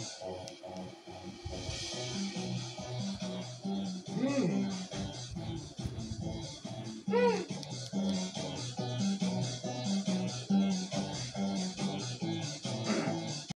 us all.